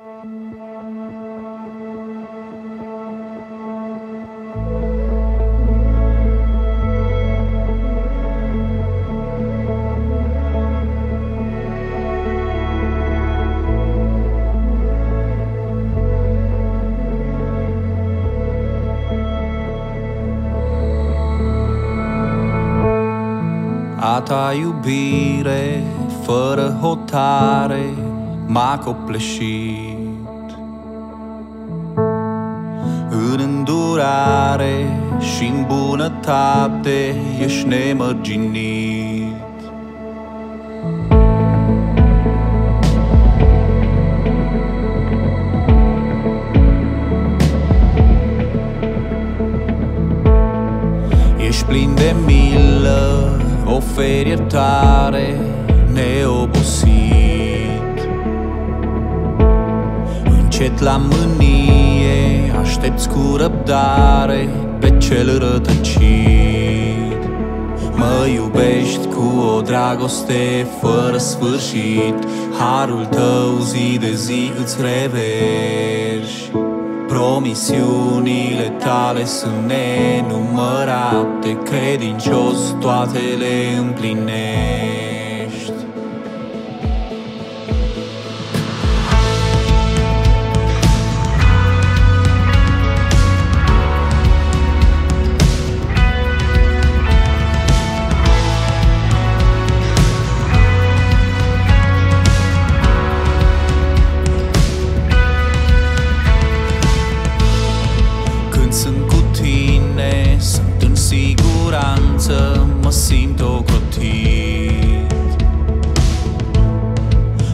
A ta iubire, fără hotare, m-a copleșit. În îndurare și în bunătate ești nemărginit. Ești plin de milă, oferi iertare, la mânie, aștepți cu răbdare pe cel rătăcit. Mă iubești cu o dragoste fără sfârșit Harul tău zi de zi îți reverși. Promisiunile tale sunt nenumărate Credincios toate le împlinești Mă simt ocrotit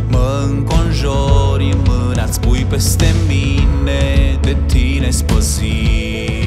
Mă înconjori în mâna Îți pui peste mine De tine spăzit